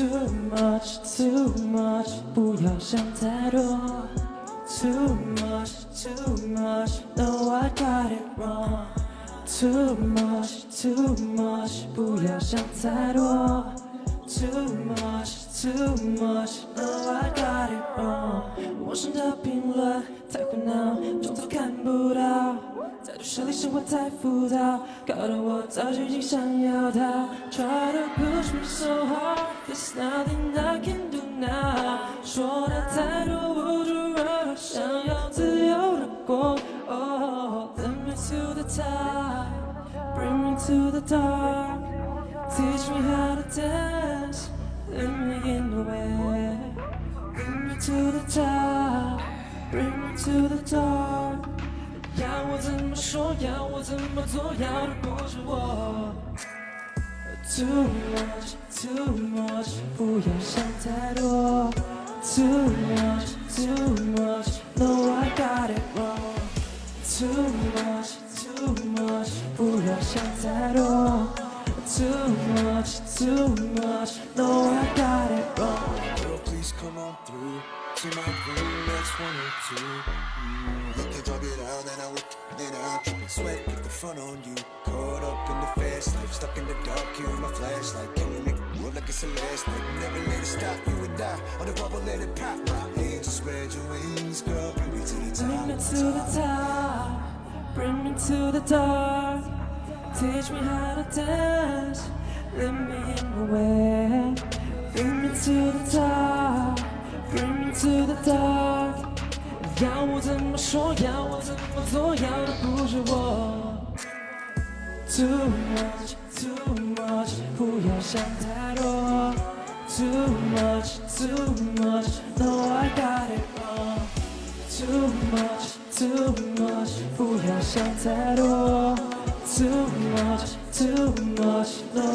Too much, too much，不要想太多。Too much, too much, no I got it wrong. Too much, too much，不要想太多。Too much, too much, no I got it wrong. 陌生的评论太胡闹，装作看不到。 在都市里生活太浮躁，搞得我早就已经想要逃。Try to push me so hard, there's nothing I can do now。说的太多无助，热好想要自由的过。Oh, let me to the top, bring me to the dark, teach me how to dance, let me in the way. Bring me to the top, bring me to the dark. 要我怎么说，要我怎么做，要的不是我。Too much, too much，不要想太多。Too much, too much, no I got it wrong. Too much, too much，不要想太多。Too much, too much, no I got it wrong. Girl, please come on through to my room. That's 102. Mm, sweat, get the front on you. Caught up in the fast life, stuck in the dark. You my flashlight, can we make it work like it's a last night? Never let it stop, you and I. On the bubble, let it pop. My angel, spread your wings, girl. Bring me to the top. Bring me to the top, bring me to the dark. Teach me how to dance, let me in the way. Bring me to the top, bring me to the dark. 要我怎么说，要我怎么做，要的不是我。Too much, too much，不要想太多。Too much, too much, no I got it wrong. Too much, too much，不要想太多。Too much, too much, no